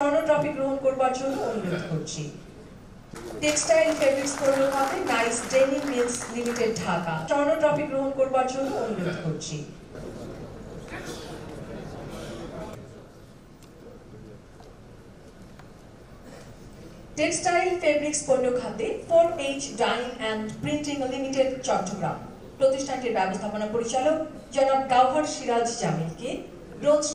স্বর্ণ গ্রহণ করবার জন্য অনুরোধ করছি। টেক্সটাইল ফেব্রিক্স পণ্য খাতে Nice Denim Mills Limited Dhaka. স্বর্ণ ট্রফি গ্রহণ করবার জন্য অনুরোধ করছি। টেক্সটাইল ফেব্রিক্স পণ্য খাতে Four H Dyeing and Printing Limited Chittagong. প্রতিষ্ঠানটির ব্যবস্থাপনা পরিচালক জনাব গাওহার সিরাজ জামিলকে রোজ